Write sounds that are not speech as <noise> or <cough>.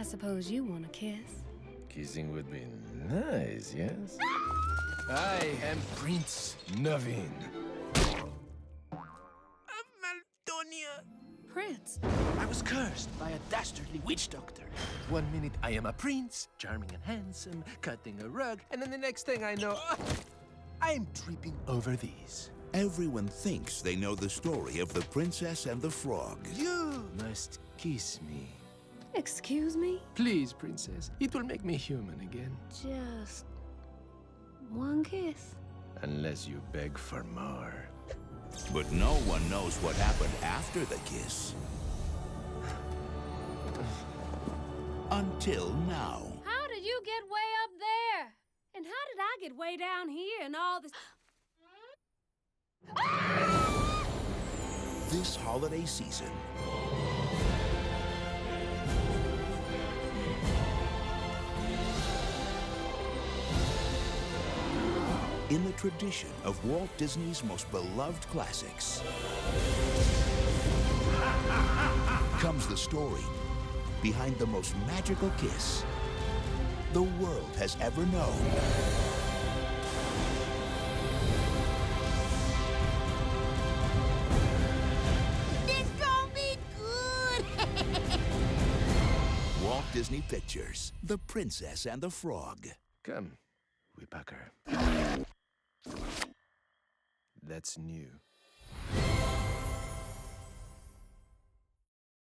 I suppose you want a kiss. Kissing would be nice, yes? I am Prince Naveen. Maldonia. Prince. I was cursed by a dastardly witch doctor. One minute I am a prince, charming and handsome, cutting a rug, and then the next thing I know, I am tripping over these. Everyone thinks they know the story of the princess and the frog. You must kiss me. Excuse me? Please, princess. It will make me human again. Just one kiss. Unless you beg for more. But no one knows what happened after the kiss. Until now. How did you get way up there? And how did I get way down here and all this? This holiday season, in the tradition of Walt Disney's most beloved classics, comes the story behind the most magical kiss the world has ever known. This gonna be good. <laughs> Walt Disney Pictures, The Princess and the Frog. Come, we pack her. That's new.